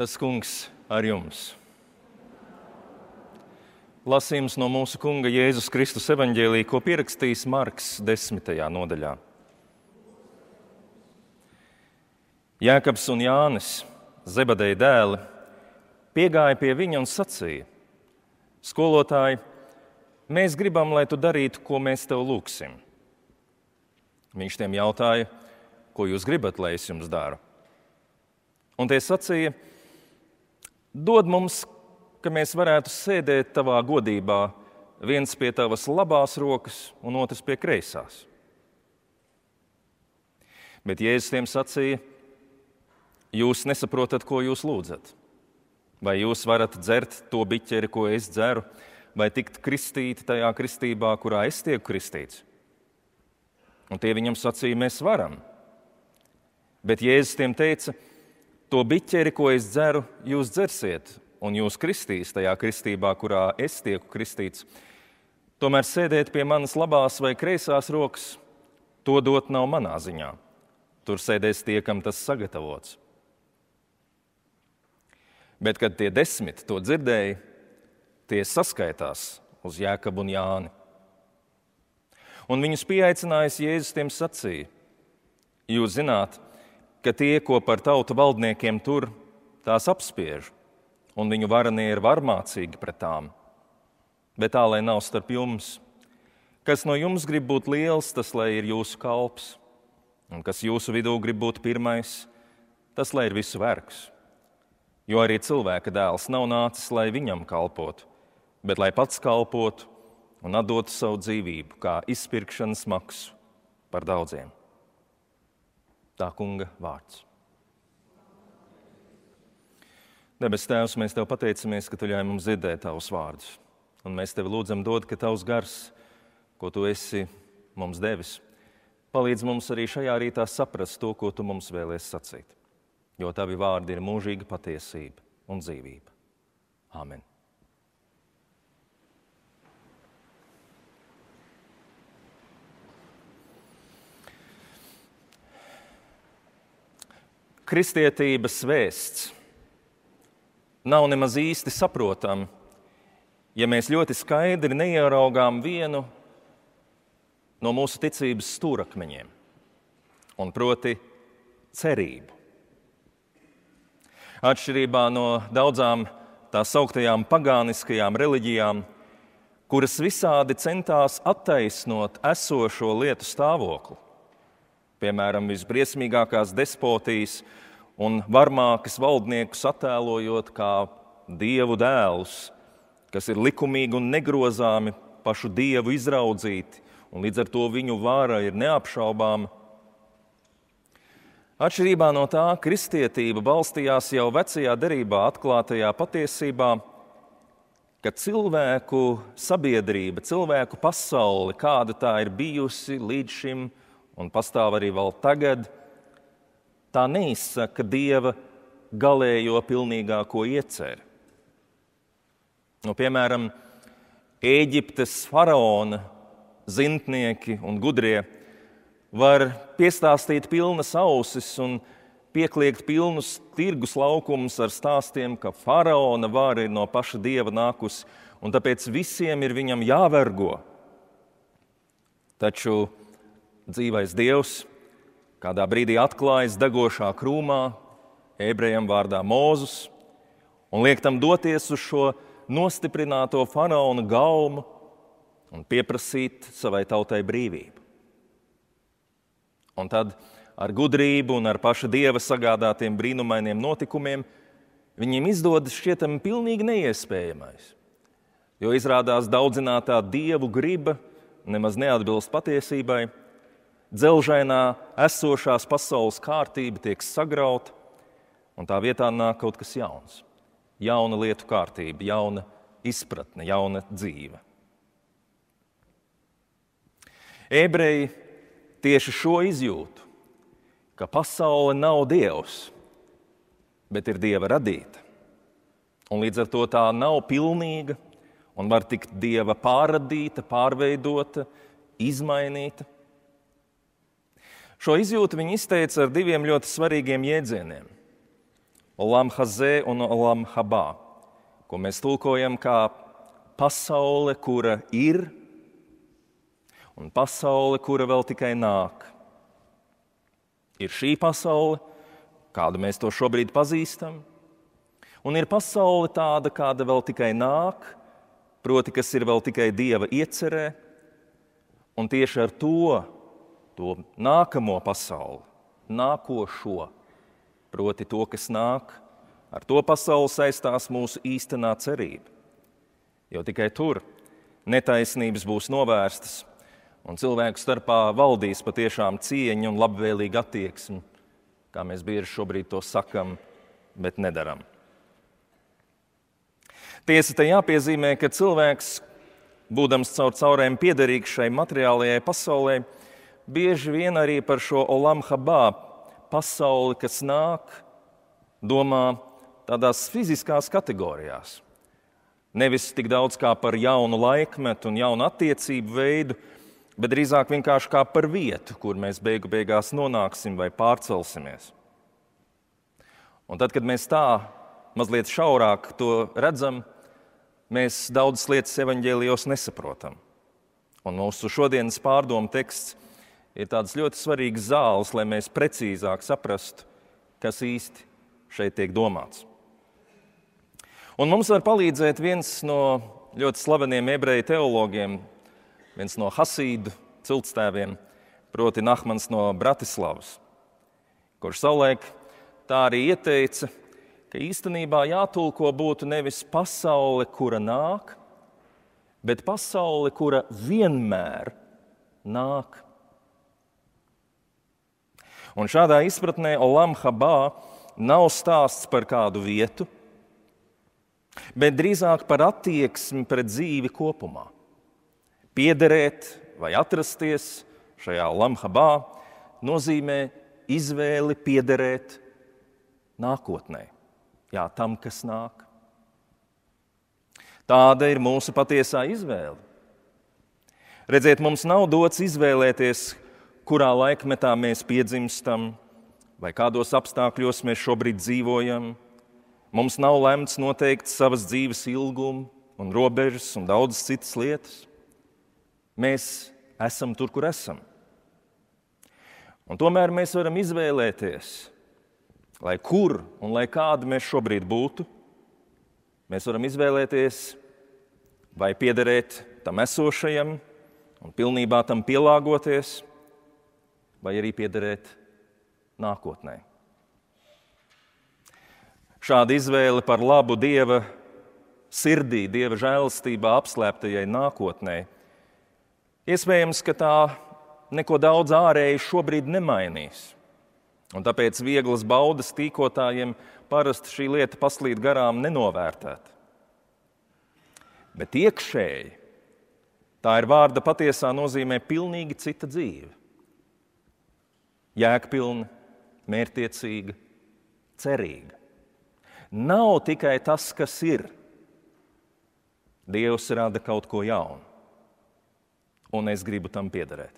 Tas kungs ar jums. Lasījums no mūsu Kunga Jēzus Kristus evaņģēlī, ko pierakstījis Marks 10. nodaļā. Jēkabs un Jānis, Zebadeja dēli, piegāja pie viņa un sacīja: Skolotāji, mēs gribam, lai tu darītu, ko mēs tev lūgsim. Viņš tiem jautāja, ko jūs gribat, lai es jums daru. Un tie sacīja: Dod mums, ka mēs varētu sēdēt tavā godībā, viens pie tavas labās rokas un otrs pie kreisās. Bet Jēzus tiem sacīja: Jūs nesaprotat, ko jūs lūdzat. Vai jūs varat dzert to biķeri, ko es dzeru, vai tikt kristīti tajā kristībā, kurā es tieku kristīts? Un tie viņam sacīja, mēs varam. Bet Jēzus tiem teica, to biķeri, ko es dzeru, jūs dzersiet, un jūs kristīs tajā kristībā, kurā es tieku kristīts. Tomēr sēdēt pie manas labās vai kreisās rokas, to dot nav manā ziņā. Tur sēdēs tie, kam tas sagatavots. Bet, kad tie desmit to dzirdēja, tie saskaitās uz Jēkabu un Jāni. Un viņus pieaicinājis Jēzus tiem sacīja: Jūs zināt, ka tie, ko par tautu valdniekiem tur, tās apspiež, un viņu varanie ir varmācīgi pret tām. Bet tā, lai nav starp jums, kas no jums grib būt liels, tas lai ir jūsu kalps, un kas jūsu vidū grib būt pirmais, tas lai ir visu vergs jo arī cilvēka dēls nav nācis, lai viņam kalpotu, bet lai pats kalpotu un atdotu savu dzīvību kā izpirkšanas maksu par daudziem. Tā kunga vārds. Debes Tēvs, mēs Tev pateicamies, ka Tu ļāvi mums dzirdēt Tavus vārdus. Un mēs Tev lūdzam, dod, ka Tavs gars, ko Tu esi mums devis, palīdz mums arī šajā rītā saprast to, ko Tu mums vēlēsi sacīt jo tavi vārdi ir mūžīga patiesība un dzīvība. Āmen! Kristietības vēsts nav nemaz īsti saprotama, ja mēs ļoti skaidri neieraugām vienu no mūsu ticības stūrakmeņiem, un proti, cerību. Atšķirībā no daudzām tā sauktajām pagāniskajām reliģijām, kuras visādi centās attaisnot esošo lietu stāvokli. Piemēram, visbriesmīgākās despotijas un varmākas valdniekus attēlojot kā dievu dēlus, kas ir likumīgi un negrozāmi pašu dievu izraudzīti, un līdz ar to viņu vāra ir neapšaubāma. Atšķirībā no tā, kristietība balstījās jau vecajā derībā atklātajā patiesībā, ka cilvēku sabiedrība, cilvēku pasaule, kāda tā ir bijusi līdz šim un pastāv arī vēl tagad, tā neizsaka dieva galējo pilnīgāko ieceru. Nu, piemēram, Ēģiptes faraona zintnieki un gudrie var piestāstīt pilnas ausis un piekliegt pilnus tirgus laukumus ar stāstiem, ka faraona vara ir no paša dieva nākusi, un tāpēc visiem ir viņam jāvergo. Taču dzīvais dievs kādā brīdī atklājas degošā krūmā, ebrejam vārdā Mūzus, un liek tam doties uz šo nostiprināto faraona galmu un pieprasīt savai tautai brīvību. Un tad ar gudrību un ar paša dieva sagādātiem brīnumainiem notikumiem viņiem izdodas šķietami pilnīgi neiespējamais. Jo izrādās daudzinātā dievu griba nemaz neatbilst patiesībai, dzelžainā esošās pasaules kārtība tiek sagrauta, un tā vietā nāk kaut kas jauns. Jauna lietu kārtība, jauna izpratne, jauna dzīve. Ebreji tieši šo izjūtu, ka pasaule nav dievs, bet ir dieva radīta. Un līdz ar to tā nav pilnīga un var tikt dieva pārradīta, pārveidota, izmainīta. Šo izjūtu viņi izteica ar diviem ļoti svarīgiem jēdzieniem. Olam Hazē un Olam Habā, ko mēs tulkojam kā pasaule, kura ir, un pasaule, kura vēl tikai nāk. Ir šī pasaule, kādu mēs to šobrīd pazīstam, un ir pasaule tāda, kāda vēl tikai nāk, proti, kas ir vēl tikai Dieva iecerē, un tieši ar to, to nākamo pasauli, nākošo proti to, kas nāk. Ar to pasauli saistās mūsu īstenā cerība. Jo tikai tur netaisnības būs novērstas, un cilvēku starpā valdīs patiešām cieņa un labvēlīga attieksme, kā mēs bieži šobrīd to sakam, bet nedaram. Tiesa te jāpiezīmē, ka cilvēks, būdams caur caurēm piederīgs šai materiālajai pasaulē, bieži vien arī par šo olam habā pasauli, kas nāk, domā tādās fiziskās kategorijās. Nevis tik daudz kā par jaunu laikmetu un jaunu attiecību veidu, bet drīzāk vienkārši kā par vietu, kur mēs beigu beigās nonāksim vai pārcelsimies. Un tad, kad mēs tā mazliet šaurāk to redzam, mēs daudzas lietas evaņģēlijos nesaprotam. Un mūsu šodienas pārdomu teksts ir tādas ļoti svarīgas zāles, lai mēs precīzāk saprastu, kas īsti šeit tiek domāts. Un mums var palīdzēt viens no ļoti slaveniem ebreju teologiem, viens no Hasīdu ciltstēviem, proti Nahmans no Bratislavas, kurš savulaik tā arī ieteica, ka īstenībā jātulko būtu nevis pasaule, kura nāk, bet pasaule, kura vienmēr nāk Un šādā izpratnē Olam Habā nav stāsts par kādu vietu, bet drīzāk par attieksmi pret dzīvi kopumā. Piederēt vai atrasties šajā Olam Habā nozīmē izvēli piederēt nākotnē, jā, tam, kas nāk. Tāda ir mūsu patiesā izvēle. Redziet, mums nav dots izvēlēties, kurā laikmetā mēs piedzimstam, vai kādos apstākļos mēs šobrīd dzīvojam. Mums nav lemts noteikt savas dzīves ilgumu, un robežas un daudzas citas lietas. Mēs esam tur, kur esam. Un tomēr mēs varam izvēlēties, lai kur un lai kādi mēs šobrīd būtu. Mēs varam izvēlēties, vai piederēt tam esošajam un pilnībā tam pielāgoties, vai arī piederēt nākotnē. Šāda izvēle par labu Dieva sirdī, Dieva žēlastībā apslēptajai nākotnē, iespējams, ka tā neko daudz ārēji šobrīd nemainīs. Un tāpēc vieglas baudas tīkotājiem parasti šī lieta paslīd garām nenovērtēt. Bet iekšēji tā ir vārda patiesā nozīmē pilnīgi cita dzīve jēgpilna, mērķtiecīga, cerīga. Nav tikai tas, kas ir. Dievs rada kaut ko jaunu, un es gribu tam piederēt.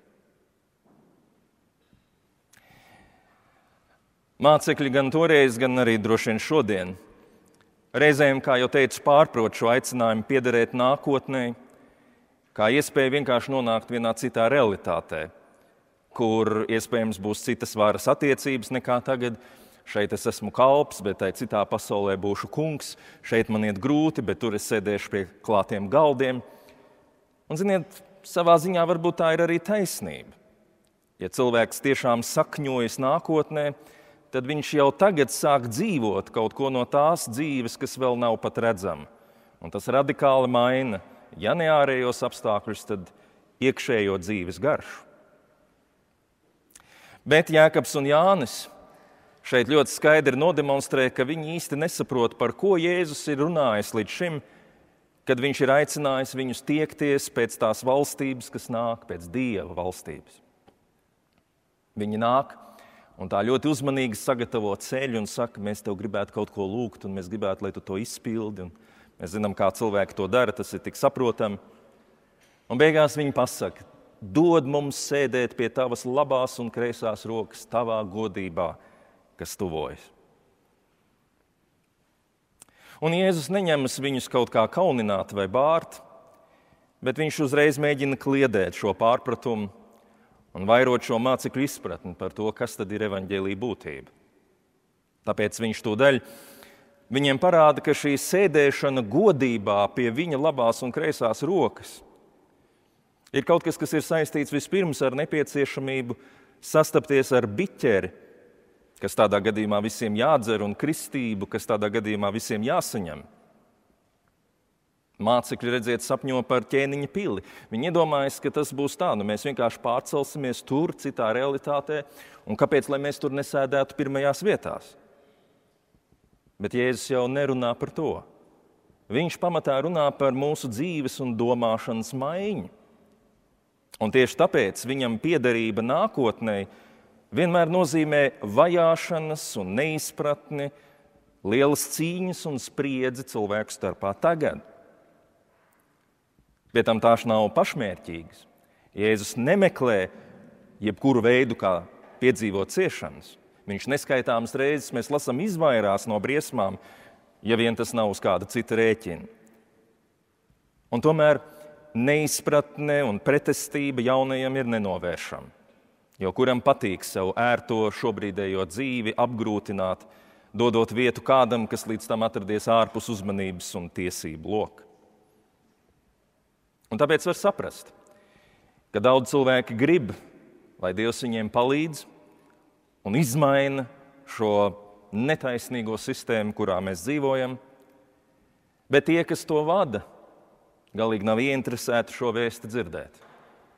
Mācekļi gan toreiz, gan arī droši vien šodien reizēm, kā jau teicu, pārprot šo aicinājumu piederēt nākotnē, kā iespēju vienkārši nonākt vienā citā realitātē, kur iespējams būs citas varas attiecības nekā tagad. Šeit es esmu kalps, bet tai citā pasaulē būšu kungs. Šeit man iet grūti, bet tur es sēdēšu pie klātiem galdiem. Un, ziniet, savā ziņā varbūt tā ir arī taisnība. Ja cilvēks tiešām sakņojas nākotnē, tad viņš jau tagad sāk dzīvot kaut ko no tās dzīves, kas vēl nav pat redzama. Un tas radikāli maina, ja ne ārējos apstākļus, tad iekšējo dzīves garšu. Bet Jēkabs un Jānis šeit ļoti skaidri nodemonstrē, ka viņi īsti nesaprot, par ko Jēzus ir runājis līdz šim, kad viņš ir aicinājis viņus tiekties pēc tās valstības, kas nāk pēc Dieva valstības. Viņi nāk un tā ļoti uzmanīgi sagatavo ceļu un saka, mēs tev gribētu kaut ko lūgt, un mēs gribētu, lai tu to izpildi. Un mēs zinām, kā cilvēki to dara, tas ir tik saprotami. Un beigās viņi pasaka, dod mums sēdēt pie tavas labās un kreisās rokas, tavā godībā, kas tuvojas. Un Jēzus neņemas viņus kaut kā kaunināt vai bārt, bet viņš uzreiz mēģina kliedēt šo pārpratumu un vairot šo mācekļu izpratni par to, kas tad ir evaņģēlīja būtība. Tāpēc viņš to daļu viņiem parāda, ka šī sēdēšana godībā pie viņa labās un kreisās rokas ir kaut kas, kas ir saistīts vispirms ar nepieciešamību sastapties ar biķeri, kas tādā gadījumā visiem jādzer, un kristību, kas tādā gadījumā visiem jāsaņem. Mācekļi redziet, sapņo par ķēniņa pili. Viņi iedomājas, ka tas būs tā, nu mēs vienkārši pārcelsimies tur, citā realitātē, un kāpēc mēs tur nesēdētu pirmajās vietās? Bet Jēzus jau nerunā par to. Viņš pamatā runā par mūsu dzīves un domāšanas maiņu. Un tieši tāpēc viņam piederība nākotnē vienmēr nozīmē vajāšanas un neizpratni, lielas cīņas un spriedzi cilvēku starpā tagad. Pie tam tās nav pašmērķīgas. Jēzus nemeklē jebkuru veidu, kā piedzīvot ciešanas. Viņš neskaitāmas reizes mēs lasām izvairās no briesmām, ja vien tas nav uz kāda cita rēķina. Un tomēr neizpratne un pretestība jaunajam ir nenovēršama. Jo kuram patīk savu ērto šobrīdējo dzīvi apgrūtināt, dodot vietu kādam, kas līdz tam atradies ārpus uzmanības un tiesību loka. Un tāpēc var saprast, ka daudz cilvēki grib, lai Dievs viņiem palīdz un izmaina šo netaisnīgo sistēmu, kurā mēs dzīvojam, bet tie, kas to vada, galīgi nav ieinteresēti šo vēstu dzirdēt.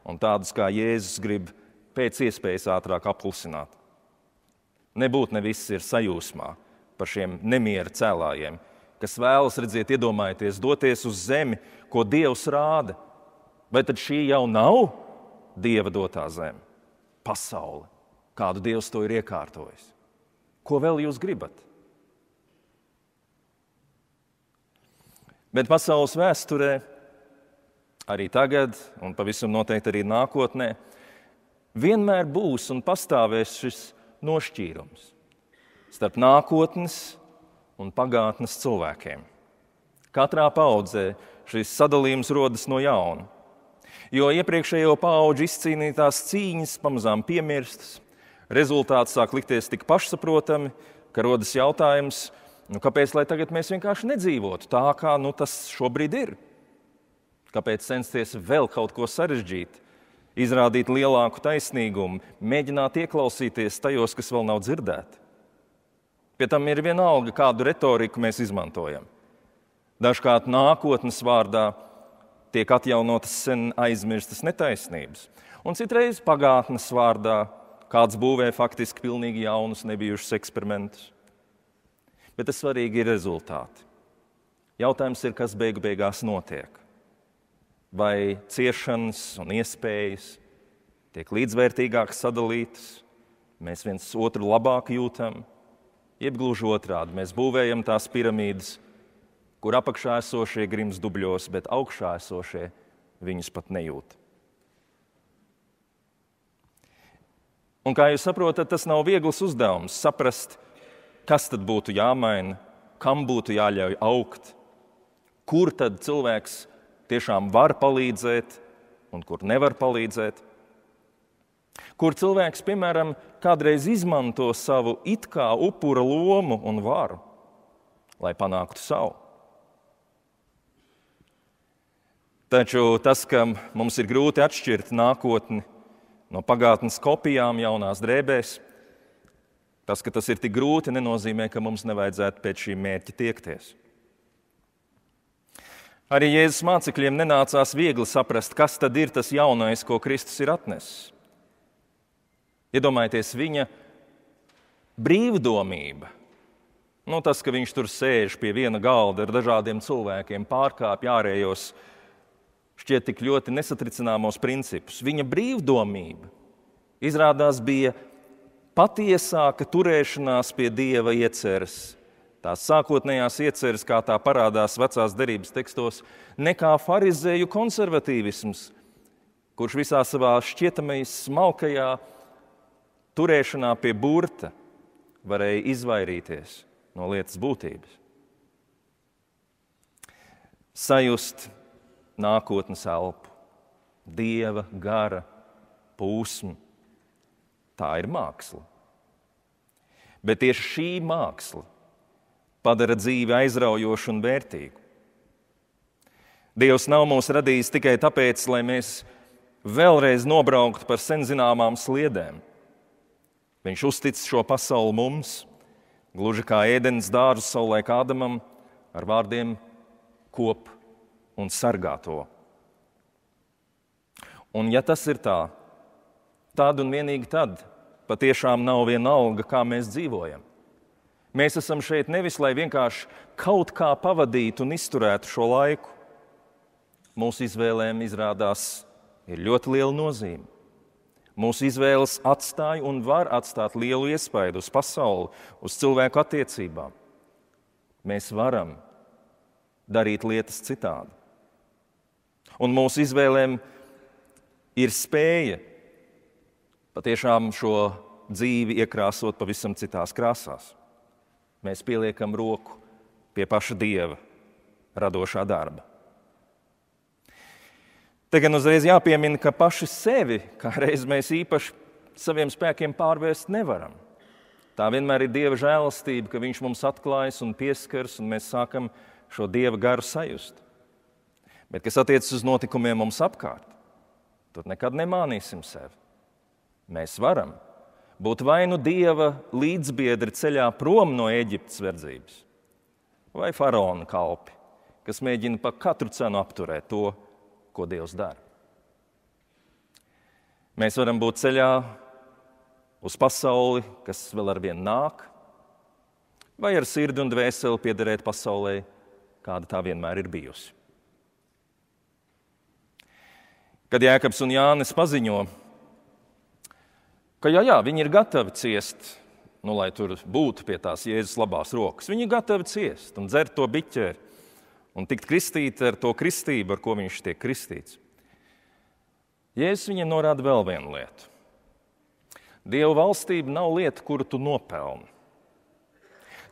Un tādus kā Jēzus grib pēc iespējas ātrāk apklusināt. Nebūt ne viss ir sajūsmā par šiem nemieru cēlājiem, kas vēlas redzēt, iedomājieties, doties uz zemi, ko Dievs rāda. Vai tad šī jau nav Dieva dotā zeme, pasaule, kādu Dievs to ir iekārtojis? Ko vēl jūs gribat? Bet pasaules vēsturē arī tagad, un pavisam noteikti arī nākotnē, vienmēr būs un pastāvēs šis nošķīrums starp nākotnes un pagātnes cilvēkiem. Katrā paudzē šis sadalījums rodas no jauna, jo iepriekšējo pauģu izcīnītās cīņas pamazām piemirstas, rezultāts sāk likties tik pašsaprotami, ka rodas jautājums, nu, kāpēc tagad mēs vienkārši nedzīvotu tā, kā nu, tas šobrīd ir. Kāpēc censties vēl kaut ko sarežģīt, izrādīt lielāku taisnīgumu, mēģināt ieklausīties tajos, kas vēl nav dzirdēti? Pie tam ir vienalga, kādu retoriku mēs izmantojam. Dažkārt nākotnes vārdā tiek atjaunotas sen aizmirstas netaisnības, un citreiz pagātnes vārdā kāds būvē faktiski pilnīgi jaunus, nebijušus eksperimentus. Bet tas svarīgi ir rezultāti. Jautājums ir, kas beigu beigās notiek vai ciešanas un iespējas tiek līdzvērtīgāk sadalītas, mēs viens otru labāk jūtam, jeb gluži otrādi mēs būvējam tās piramīdas, kur apakšā esošie grims dubļos, bet augšā esošie viņus pat nejūt. Un kā jūs saprotat, tas nav viegls uzdevums saprast, kas tad būtu jāmaina, kam būtu jāļauj augt, kur tad cilvēks tiešām var palīdzēt un kur nevar palīdzēt. Kur cilvēks, piemēram, kādreiz izmanto savu it kā upura lomu un varu, lai panāktu savu. Taču tas, ka mums ir grūti atšķirt nākotni no pagātnes kopijām, jaunās drēbēs, tas, ka tas ir tik grūti, nenozīmē, ka mums nevajadzētu pēc šī mērķa tiekties. Arī Jēzus mācekļiem nenācās viegli saprast, kas tad ir tas jaunais, ko Kristus ir atnesis. Iedomājieties, viņa brīvdomība, nu, tas, ka viņš tur sēž pie viena galda ar dažādiem cilvēkiem, pārkāpj ārējos, šķiet tik ļoti nesatricināmos principus. Viņa brīvdomība izrādās bija patiesāka turēšanās pie dieva ieceres tās sākotnējās ieceres, kā tā parādās vecās derības tekstos, nekā farizēju konservatīvisms, kurš visā savā šķietamajā smalkajā turēšanā pie burta varēja izvairīties no lietas būtības. sajust nākotnes elpu, dieva gara pūsmu. Tā ir māksla. Bet tieši šī māksla padara dzīvi aizraujošu un vērtīgu. Dievs nav mūs radījis tikai tāpēc, lai mēs vēlreiz nobrauktu par senzināmām sliedēm. Viņš uztic šo pasauli mums, gluži kā ēdienas dārzu savulaik Ādamam, ar vārdiem kop un sargā to. Un ja tas ir tā, tad un vienīgi tad patiešām nav vienalga, kā mēs dzīvojam. Mēs esam šeit nevis, lai vienkārši kaut kā pavadītu un izturētu šo laiku. Mūsu izvēlēm izrādās ir ļoti liela nozīme. Mūsu izvēles atstāja un var atstāt lielu iespaidu uz pasauli, uz cilvēku attiecībām. Mēs varam darīt lietas citādi. Un mūsu izvēlēm ir spēja patiešām šo dzīvi iekrāsot pavisam citās krāsās. Mēs pieliekam roku pie paša dieva radošā darba. Te gan uzreiz jāpiemina, ka paši sevi kādreiz mēs īpaši saviem spēkiem pārvērst nevaram. Tā vienmēr ir Dieva žēlastība, ka Viņš mums atklājas un pieskars, un mēs sākam šo Dieva garu sajust. Bet, kas attiecas uz notikumiem mums apkārt, tur nekad nemānīsim sevi. Mēs varam būt vai nu dieva līdzbiedri ceļā prom no Eģiptes verdzības, vai faraona kalpi, kas mēģina pa katru cenu apturēt to, ko Dievs dara. Mēs varam būt ceļā uz pasauli, kas vēl ar vienu nāk, vai ar sirdi un dvēseli piederēt pasaulē, kāda tā vienmēr ir bijusi. Kad Jēkabs un Jānis paziņo, ka jā, jā, viņi ir gatavi ciest, nu, lai tur būtu pie tās Jēzus labās rokas. Viņi ir gatavi ciest un dzert to biķeri un tikt kristīti ar to kristību, ar ko viņš tiek kristīts. Jēzus viņiem norāda vēl vienu lietu. Dieva valstība nav lieta, kuru tu nopelni.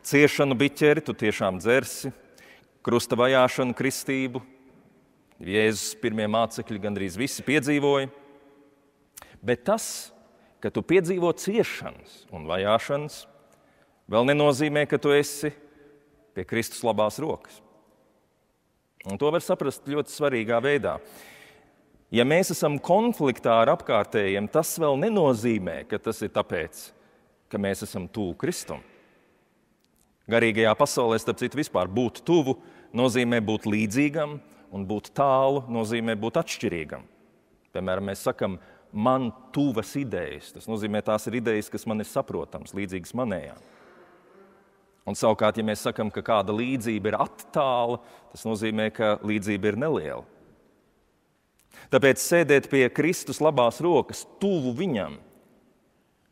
Ciešanu biķeri tu tiešām dzersi, krusta vajāšanu, kristību. Jēzus pirmie mācekļi gandrīz visi piedzīvoja. Bet tas, ka tu piedzīvo ciešanas un vajāšanas, vēl nenozīmē, ka tu esi pie Kristus labās rokas. Un to var saprast ļoti svarīgā veidā. Ja mēs esam konfliktā ar apkārtējiem, tas vēl nenozīmē, ka tas ir tāpēc, ka mēs esam tuvu Kristum. Garīgajā pasaulē, starp citu, vispār būt tuvu nozīmē būt līdzīgam, un būt tālu nozīmē būt atšķirīgam. Piemēram, mēs sakam, man tuvas idejas. Tas nozīmē, tās ir idejas, kas man ir saprotamas, līdzīgas manējām. Un savukārt, ja mēs sakām, ka kāda līdzība ir attāla, tas nozīmē, ka līdzība ir neliela. Tāpēc sēdēt pie Kristus labās rokas, tuvu viņam,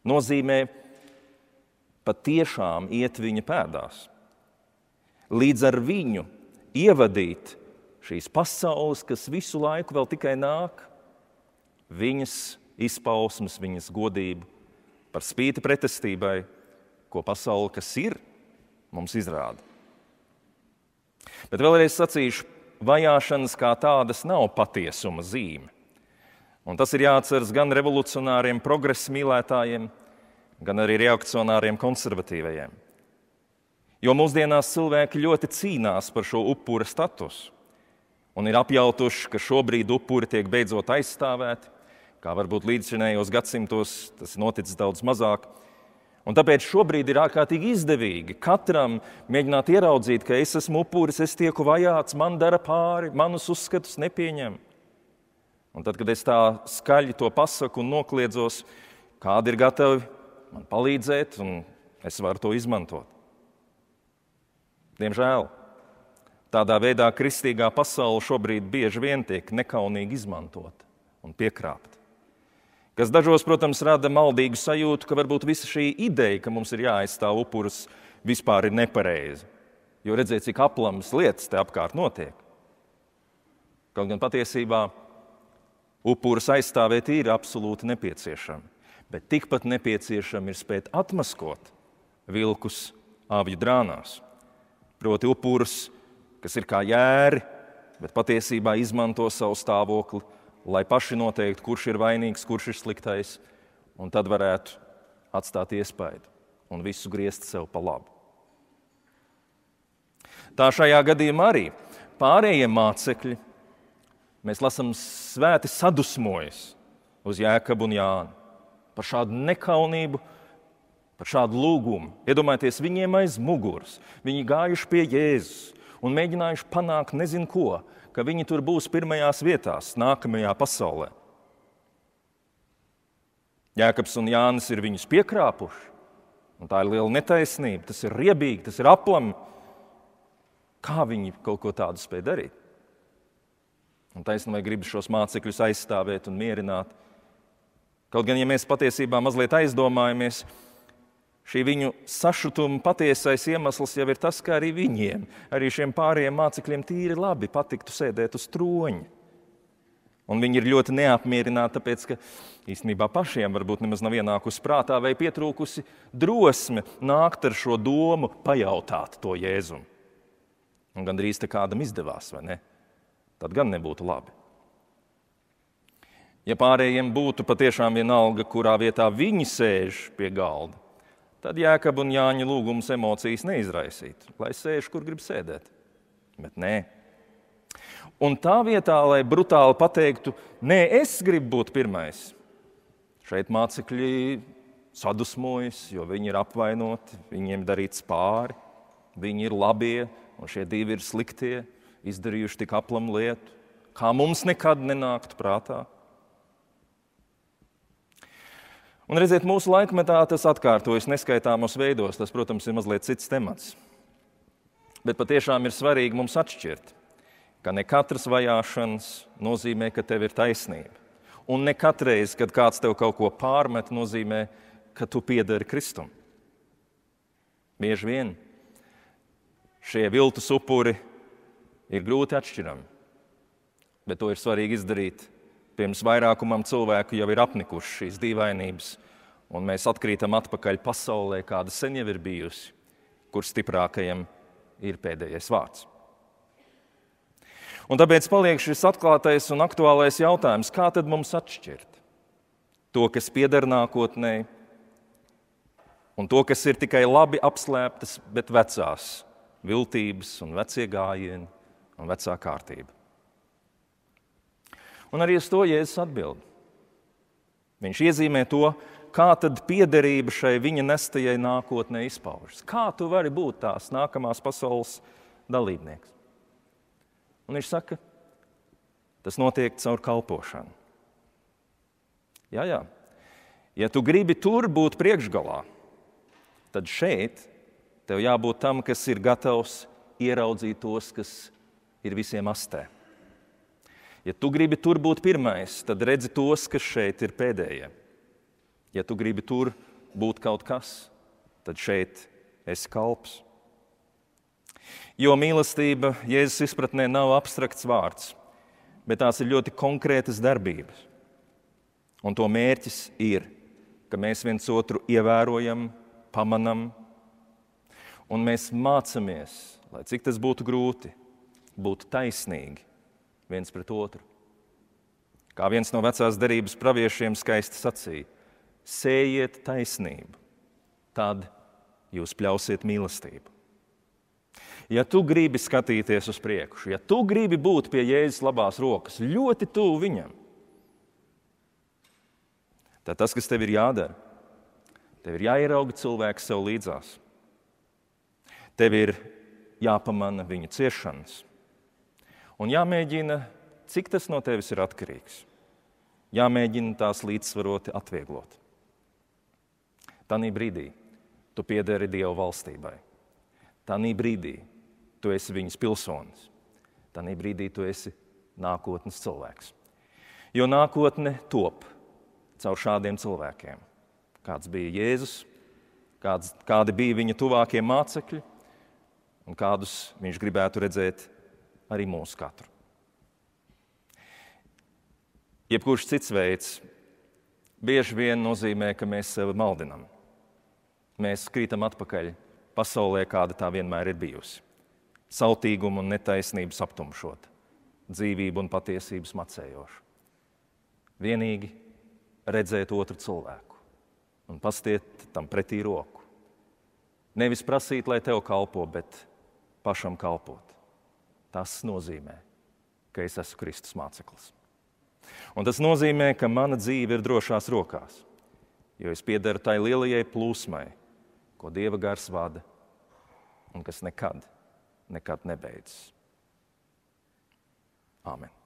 nozīmē patiešām iet viņa pēdās. Līdz ar viņu ievadīt šīs pasaules, kas visu laiku vēl tikai nāk, viņas izpausmes, viņas godību, par spīti pretestībai, ko pasaule, kas ir, mums izrāda. Bet vēlreiz sacīšu, vajāšanas kā tādas nav patiesuma zīme. Un tas ir jāatceras gan revolucionāriem, progresa mīlētājiem, gan arī reakcionāriem, konservatīvajiem. Jo mūsdienās cilvēki ļoti cīnās par šo upura statusu un ir apjautuši, ka šobrīd upuri tiek beidzot aizstāvēti, kā varbūt līdzšinējos gadsimtos tas noticis daudz mazāk. Un tāpēc šobrīd ir ārkārtīgi izdevīgi katram mēģināt ieraudzīt, ka es esmu upuris, es tieku vajāts, man dara pāri, manus uzskatus nepieņem. Un tad, kad es tā skaļi to pasaku un nokliedzos, kādi ir gatavi man palīdzēt, un es varu to izmantot. Diemžēl tādā veidā kristīgā pasaule šobrīd bieži vien tiek nekaunīgi izmantota un piekrāpta kas dažos, protams, rada maldīgu sajūtu, ka varbūt visa šī ideja, ka mums ir jāaizstāv upurus, vispār ir nepareiza. Jo redziet, cik aplamas lietas te apkārt notiek. Kaut gan patiesībā upurus aizstāvēt ir absolūti nepieciešami, bet tikpat nepieciešami ir spēt atmaskot vilkus avju drānās. Proti, upurus, kas ir kā jēri, bet patiesībā izmanto savu stāvokli, lai paši noteiktu, kurš ir vainīgs, kurš ir sliktais, un tad varētu atstāt iespaidu un visu griezt sev pa labu. Tā šajā gadījumā arī pārējie mācekļi, mēs lasām, svēti sadusmojas uz Jēkabu un Jānu par šādu nekaunību, par šādu lūgumu. Iedomājieties, viņiem aiz muguras, viņi gājuši pie Jēzus un mēģinājuši panākt nezinu ko, ka viņi tur būs pirmajās vietās, nākamajā pasaulē. Jēkabs un Jānis ir viņus piekrāpuši. Un tā ir liela netaisnība, tas ir riebīgi, tas ir aplami. Kā viņi kaut ko tādu spēj darīt? Un taisnība grib šos mācekļus aizstāvēt un mierināt. Kaut gan, ja mēs patiesībā mazliet aizdomājamies, šī viņu sašutuma patiesais iemesls jau ir tas, ka arī viņiem, arī šiem pārējiem mācekļiem tīri labi patiktu sēdēt uz troņa. Un viņi ir ļoti neapmierināti, tāpēc ka īstenībā pašiem varbūt nemaz nav ienākusi prātā vai pietrūkusi drosme nākt ar šo domu, pajautāt to jēzumu. Un gan drīz te kādam izdevās, vai ne? Tad gan nebūtu labi. Ja pārējiem būtu patiešām vienalga, kurā vietā viņi sēž pie galda, tad Jēkab un Jāņa lūgums emocijas neizraisītu, lai sēž, kur grib sēdēt. Bet nē. Un tā vietā, lai brutāli pateiktu, nē, es gribu būt pirmais, šeit mācekļi sadusmojas, jo viņi ir apvainoti, viņiem darīts pāri, viņi ir labie, un šie divi ir sliktie, izdarījuši tik aplamu lietu, kā mums nekad nenāktu prātā. Un redziet, mūsu laikmetā tas atkārtojas neskaitāmos veidos. Tas, protams, ir mazliet cits temats. Bet patiešām ir svarīgi mums atšķirt, ka ne katras vajāšanas nozīmē, ka tev ir taisnība. Un ne katreiz, kad kāds tev kaut ko pārmet, nozīmē, ka tu piederi Kristum. Bieži vien šie viltus upuri ir grūti atšķirami, bet to ir svarīgi izdarīt Pirms vairākumam cilvēku jau ir apnikuši šīs dīvainības, un mēs atkrītam atpakaļ pasaulē, kāda sen jau ir bijusi, kur stiprākajam ir pēdējais vārds. Un tāpēc paliek šis atklātais un aktuālais jautājums, kā tad mums atšķirt to, kas pieder nākotnē, un to, kas ir tikai labi apslēptas, bet vecās viltības un vecie gājieni un vecā kārtība. Un arī uz to Jēzus atbild. Viņš iezīmē to, kā tad piederība šai viņa nestajai nākotnē izpaužas. Kā tu vari būt tās nākamās pasaules dalībnieks? Un viņš saka, tas notiek caur kalpošanu. Jā, jā. Ja tu gribi tur būt priekšgalā, tad šeit tev jābūt tam, kas ir gatavs ieraudzīt tos, kas ir visiem astē. Ja tu gribi tur būt pirmais, tad redzi tos, kas šeit ir pēdējie. Ja tu gribi tur būt kaut kas, tad šeit esi kalps. Jo mīlestība Jēzus izpratnē nav abstrakts vārds, bet tās ir ļoti konkrētas darbības. Un to mērķis ir, ka mēs viens otru ievērojam, pamanam, un mēs mācāmies, lai cik tas būtu grūti, būt taisnīgi viens pret otru. Kā viens no vecās derības praviešiem skaisti sacīja: Sējiet taisnību, tad jūs pļausiet mīlestību. Ja tu gribi skatīties uz priekšu, ja tu gribi būt pie Jēzus labās rokas, ļoti tuvu viņam, tad tas, kas tev ir jādara, tev ir jāierauga cilvēks sev līdzās. Tev ir jāpamana viņa ciešanas, un jāmēģina, cik tas no tevis ir atkarīgs. Jāmēģina tās līdzsvaroti atvieglot. Tanī brīdī tu piederi Dieva valstībai. Tanī brīdī tu esi viņas pilsonis. Tanī brīdī tu esi nākotnes cilvēks. Jo nākotne top caur šādiem cilvēkiem. Kāds bija Jēzus, kāds, kādi bija viņa tuvākie mācekļi un kādus viņš gribētu redzēt arī mūsu katru. Jebkurš cits veids bieži vien nozīmē, ka mēs sevi maldinām. Mēs krītam atpakaļ pasaulē, kāda tā vienmēr ir bijusi. Sautīgumu un netaisnības aptumšot, dzīvību un patiesības macējošu. Vienīgi redzēt otru cilvēku un pastiet tam pretī roku. Nevis prasīt, lai tev kalpo, bet pašam kalpot. Tas nozīmē, ka es esmu Kristus māceklis. Un tas nozīmē, ka mana dzīve ir drošās rokās, jo es piedaru tai lielajai plūsmai, ko Dieva gars vada un kas nekad, nekad nebeidzas. Āmen!